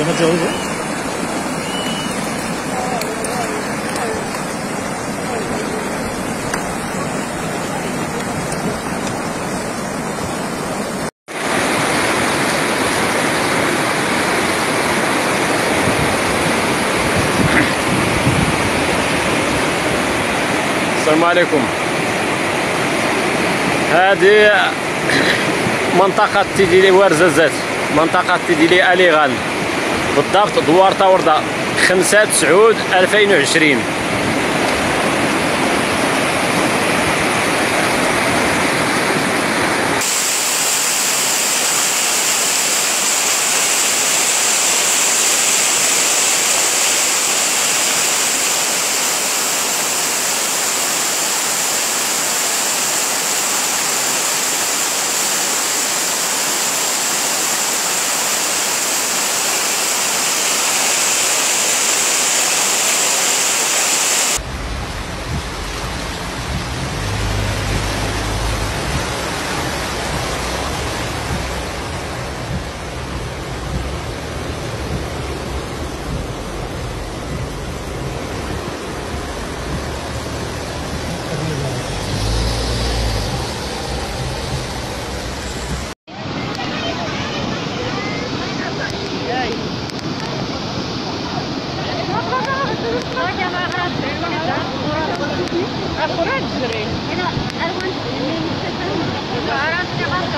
السلام عليكم. هذه منطقة تيديلي ورزازات منطقة تيديلي أليغان. بالضبط دوار تاوردا 5 9 2020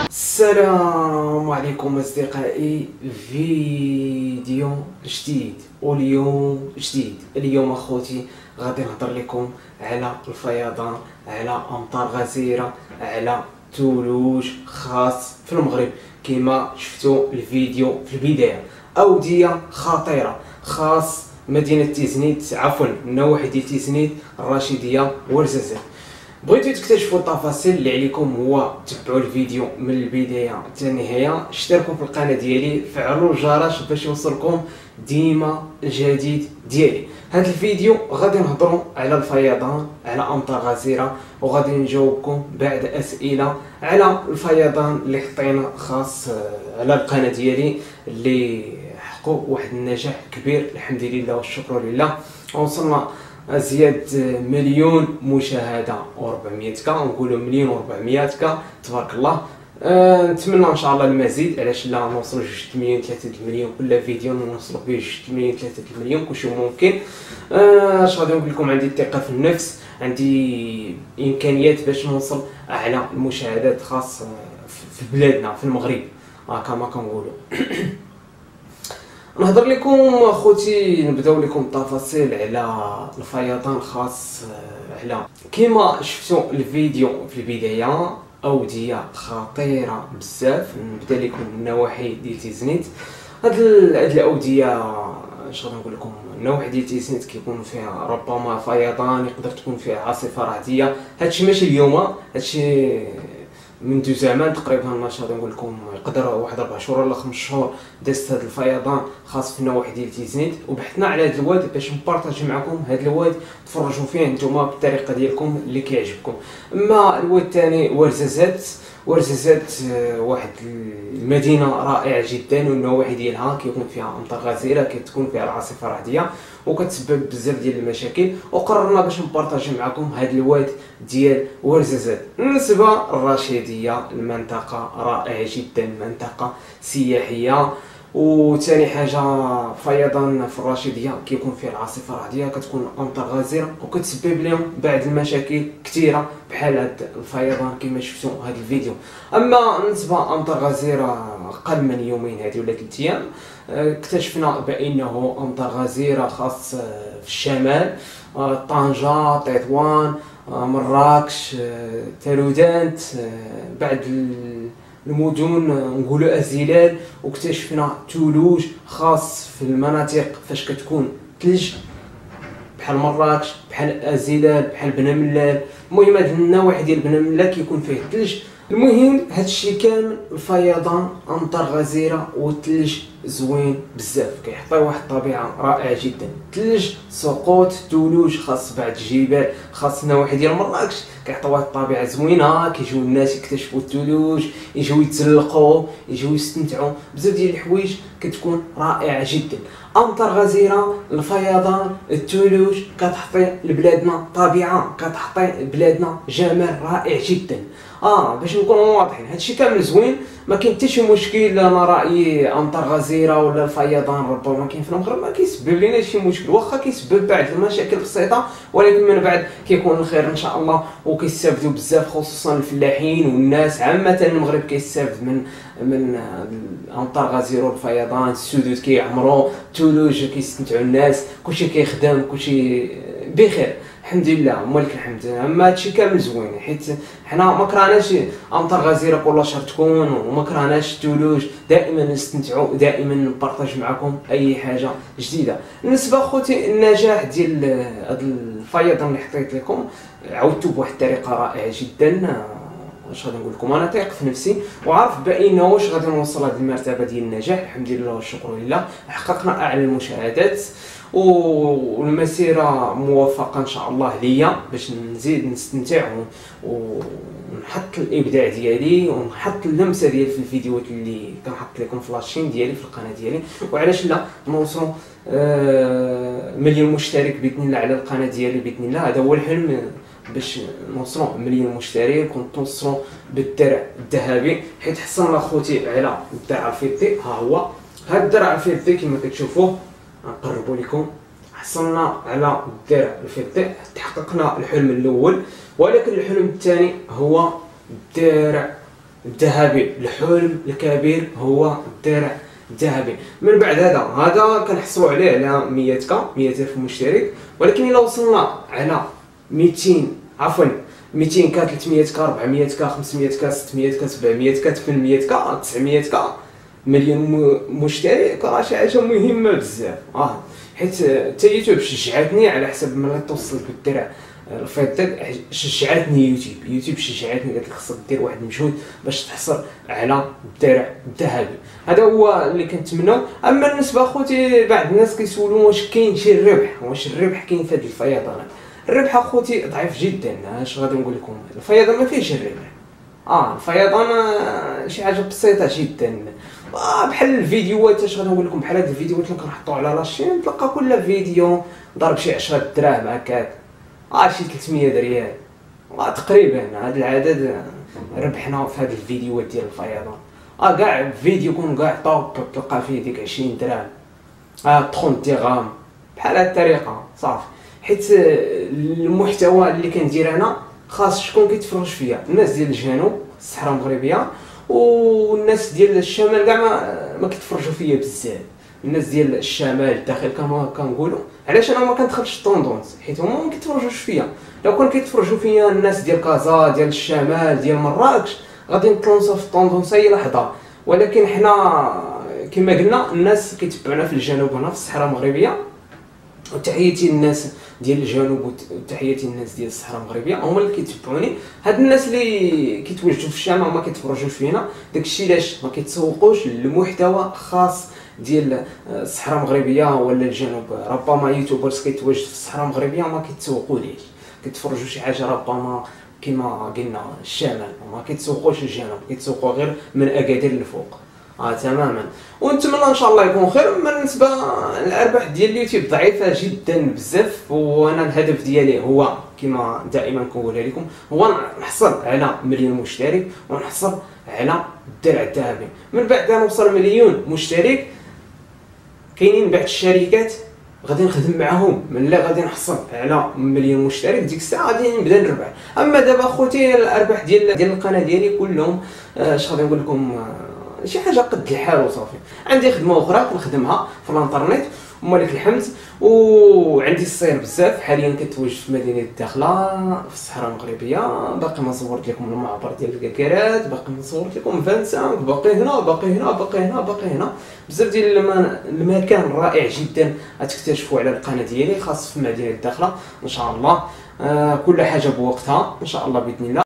السلام عليكم أصدقائي. فيديو جديد واليوم جديد. اليوم أخوتي غادي نهضر لكم على الفيضان على أمطار غزيرة على ثلوج خاص في المغرب. كما شفتوا الفيديو في البداية. أودية خطيرة خاص مدينة تيزنيت عفوا النواحي ديال تيزنيت الرشيديه ورزازات بغيتو تكتشفوا التفاصيل اللي عليكم هو تبعوا الفيديو من البداية حتى النهاية. اشتركوا في القناة ديالي فعلوا الجرس باش يوصلكم ديما الجديد ديالي. هذا الفيديو غادي نهضروا على الفيضان على أمطار غزيرة وغادي نجاوبكم بعد أسئلة على الفيضان اللي حطينا خاص آه، على القناة ديالي اللي حققوا واحد النجاح كبير الحمد لله والشكر لله. وصلنا ازيد مليون مشاهدة و400 كا نقولوا مليون و400 كا تبارك الله. أه نتمنى إن شاء الله المزيد علاش لا نوصلوا 2 مليون 3 مليون كل فيديو نوصلوا به 2 مليون 3 مليون كلشي ممكن. أه اش غادي نقول لكم؟ عندي الثقة في النفس عندي إمكانيات باش نوصل أعلى المشاهدات خاص في بلادنا في المغرب. آه كما كنقولوا. نهضر لكم اخوتي نبداو لكم التفاصيل على الفيضان خاص آه، على كما شفتوا الفيديو في البداية أودية خطيرة بزاف نبدأ لكم النواحي ديال تيزنيت. هاد هاد الأودية غادي نقول لكم النواحي ديال تيزنيت كيكون فيها ربما فيضان يقدر تكون فيها عاصفة رعدية. هادشي ماشي اليوم هادشي منذ زمان تقريبا غادي نقول لكم يقدر واحد أربع شهور ولا خمس شهور دازت هذا الفيضان خاص في النواحي ديال تيزنيت وبحثنا على هذا الواد باش نبارطاجي معكم هذا الواد تفرجوا فيه نتوما بالطريقة ديالكم اللي كيعجبكم. أما الواد الثاني ورزازات ورزازات آه، واحد المدينة رائعة جدا والنواحي ديالها كيكون فيها امطار غزيرة كتكون فيها العاصفة الرعديه وكتسبب بزاف ديال المشاكل. وقررنا باش نبارطاجي معكم هذا الواد ديال ورزازات بالنسبة الرشيدية المنطقة رائعة جدا منطقة سياحية. وثاني حاجة فيضان في الرشيدية كيكون فيه العاصفة الرعدية كتكون امطار غزيره وكتسبب لهم بعض المشاكل كثيره بحال هاد الفيضان كما شفتوا هذا الفيديو. أما بالنسبة امطار غزيره أقل من يومين هذه ولا ثلاث أيام آه، اكتشفنا بأنه امطار غزيره خاص آه، في الشمال آه، طنجة تطوان مراكش تالودانت بعد المدن نقولوا ازيلال واكتشفنا ثلوج خاص في المناطق فاش كتكون ثلج بحال مراكش بحال ازيلال بحال بنملال المهم هاد النواحي ديال بنملال كيكون فيه الثلج المهم هادشي كامل الفيضان أمطار غزيرة والثلج زوين بزاف. كيعطي واحد الطبيعة رائعة جدا. ثلج سقوط ثلوج خاص بعض الجبال خاص نواحي ديال مراكش كيعطي واحد الطبيعة زوينة كيجيو الناس يكتشفوا الثلوج يجيو يتسلقوا يجيو يستمتعوا. بزاف ديال الحوايج كتكون رائعة جدا. أمطار غزيرة الفيضان الثلوج كتعطي لبلادنا طبيعة كتعطي بلادنا جمال رائع جدا. آه باش نكونوا واضحين. هادشي كامل زوين ما كاين حتى شي مشكل أنا رايي أمطار غزيرة ولا الفيضان ربما كاين في المغرب ما كيسبب لنا شي مشكل. واخا كيسبب بعض المشاكل بسيطه ولكن من بعد كيكون الخير إن شاء الله وكيستافدوا بزاف خصوصا الفلاحين والناس. عامة المغرب كيستافد من من أمطار غزيرة والفيضان السدود كيعمروا الثلوج كيستمتعوا الناس كلشي كيخدم كلشي بخير. الحمد لله مالك الحمد. أما هادشي كامل زوين حيت حنا ما كرهناش أمطار غزيرة كل شهر تكون وما كرهناش الثلوج دائما نستمتعوا دائما نبارطاج معكم أي حاجة جديدة. بالنسبة خوتي النجاح ديال هذا الفيضان اللي حطيت لكم عودته بواحد الطريقة رائعة جدا. اش غادي نقول لكم؟ أنا تايق في نفسي وعارف بانه واش غادي نوصل هذه المرتبة ديال النجاح. الحمد لله والشكر لله. حققنا أعلى المشاهدات. والمسيره موفقة إن شاء الله ليا باش نزيد نستمتع ونحط الإبداع ديالي ونحط اللمسة ديالي في الفيديوهات اللي كنحط لكم في لاشين ديالي في القناة ديالي. وعلاش لا؟ نوصلوا آه مليون مشترك بإذن الله على القناة ديالي بإذن الله. هذا هو الحلم باش نوصلوا مليون مشترك ونتوصلوا بالدرع الذهبي. حيت حصلنا خوتي على الدرع الفضي. ها هو. هذا الدرع الفضي كما كتشوفوه نقربوا لكم حصلنا على الدرع الفضي تحققنا الحلم الأول. ولكن الحلم الثاني هو الدرع الذهبي. الحلم الكبير هو الدرع الذهبي. من بعد هذا هذا كنحصلوا عليه على 100 ك 100 ألف مشترك. ولكن إلا وصلنا على 200 عفوا 200 ك 300 ك 400 ك 500 ك 600 ك 700 ك 800 ك 900 ك مليون مشترك راه شي حاجة مهمة بزاف. آه حيت حتى يوتيوب شجعتني على حسب ملي توصل بالدرع الفضي شجعتني يوتيوب. يوتيوب شجعتني قالت لك خصك دير واحد المجهود باش تحصل على الدرع الذهبي هذا هو اللي كنتمناو أما بالنسبة أخوتي بعض الناس كيسولوا واش كاين شي ربح واش الربح كاين في هذه الفيضانات. الربح أخوتي ضعيف جدا. اش غادي نقول لكم؟ الفيضان ما فيهش الربح. آه الفيضان شي حاجة بسيطة جدا. آه بحال الفيديوهات اش غادي نقول لكم؟ بحال هاد الفيديوهات اللي كنحطو على la chaîne تلقى كل فيديو ضرب شي 10 دراهم هكاك. آه شي 300 ريال آه تقريبا هاد العدد ربحنا في هاد الفيديوهات ديال الفيضان. آه كاع فيديو يكون كاع top تلقى فيه ديك 20 درهم آه 30 درهم بحال هاد الطريقة صافي. حيت المحتوى اللي كندير أنا خاص شكون كيتفرج فيا. الناس ديال الجنوب الصحراء المغربية والناس ديال الشمال كاع ما, ما كيتفرجوا فيا بزاف. الناس ديال الشمال الداخل كما كنقولوا علاش أنا ما كندخلش الطوندونس حيت هما ما كيتفرجوش فيا. لو كان كيتفرجوا فيا الناس ديال كازا ديال الشمال ديال مراكش غادي نتلونسا في الطوندونس أي لحظة. ولكن حنا كما قلنا الناس كيتبعونا في الجنوب هنا في الصحراء المغربية. وتحياتي الناس ديال الجنوب وتحياتي الناس ديال الصحراء المغربية. هما اللي كيتبعوني. هاد الناس اللي كيتواجدوا في الشام هما كيتفرجوا فينا داكشي علاش ما كيتسوقوش للمحتوى خاص ديال الصحراء المغربية ولا الجنوب. ربما يوتيوبرز كيتواجد في الصحراء المغربية ما كيتسوقوليش كيتفرجوا شي حاجة ربما كما قلنا الشمال ما كيتسوقوش الجنوب كيتسوقوا غير من أكادير الفوق. آه تماما. ونتمنى إن شاء الله يكون خير. بالنسبة الارباح ديال اليوتيوب ضعيفة جدا بزاف. وأنا الهدف ديالي هو كما دائما كنقولها لكم هو نحصل على مليون مشترك ونحصل على الدرع الذهبي. من بعد نوصل مليون مشترك كاينين بعض الشركات غادي نخدم معاهم. من لا غادي نحصل على مليون مشترك ديك الساعة غادي نبدأ نربح. أما دابا خوتي الأرباح ديال ديال القناة ديالي كلهم آه، اش غادي نقول لكم؟ آه، شي حاجة قد الحال وصافي. عندي خدمة أخرى كنخدمها في الانترنت ومالك الحمد وعندي الصير بزاف. حاليا كنتواجد في مدينة الداخلة في الصحراء المغربية. باقي ما صورت لكم المعبر ديال الكاكارات باقي ما صورت لكم فانسان باقي هنا باقي هنا باقي هنا باقي هنا. بزاف ديال المكان رائع جدا. غتكتشفوا على القناة ديالي خاص في مدينة الداخلة إن شاء الله. آه كل حاجة بوقتها إن شاء الله بإذن الله.